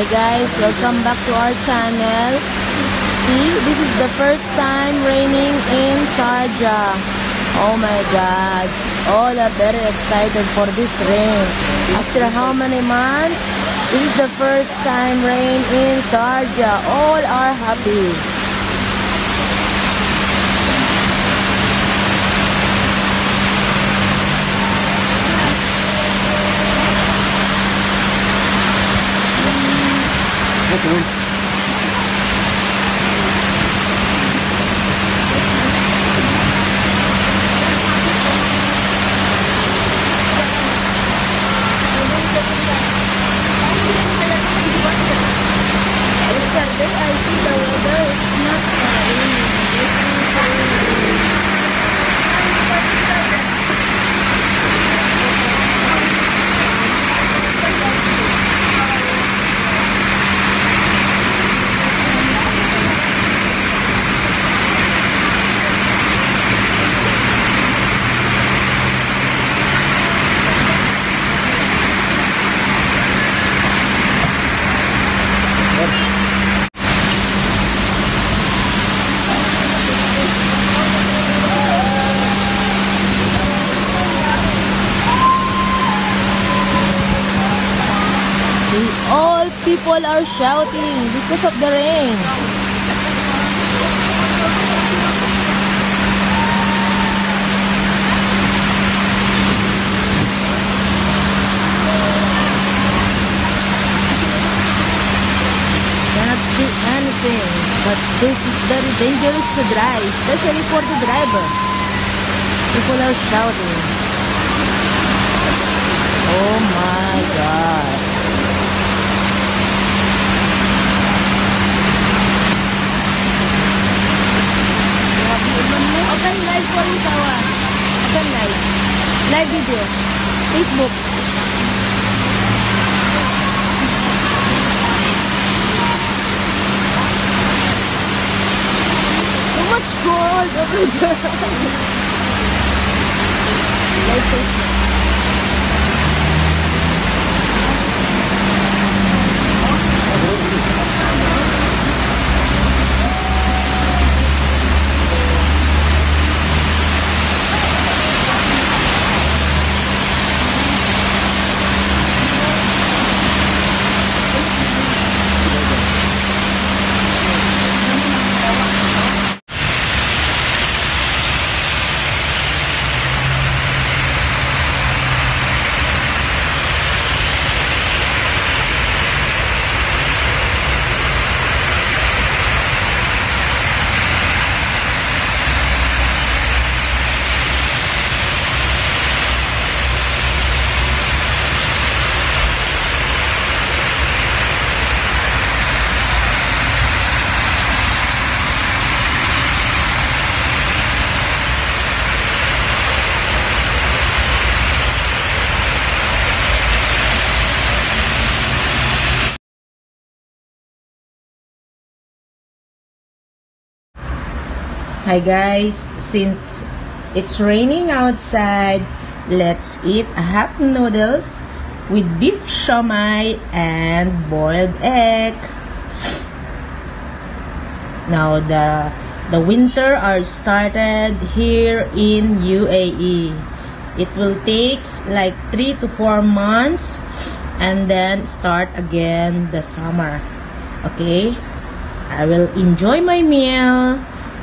Hi guys, welcome back to our channel. See, this is the first time raining in Sharjah. Oh my god, all are very excited for this rain. After how many months? This is the first time rain in Sharjah. All are happy. What wins? Yesterday, I see the weather is not raining. See, all people are shouting because of the rain. Cannot see anything, but this is very dangerous to drive, especially for the driver. People are shouting. Video. Facebook. Too much gold over there. Facebook. Hi guys, since it's raining outside, let's eat hot noodles with beef shomai and boiled egg. Now the the winter are started here in UAE. It will take like 3 to 4 months and then start again the summer. Okay? I will enjoy my meal.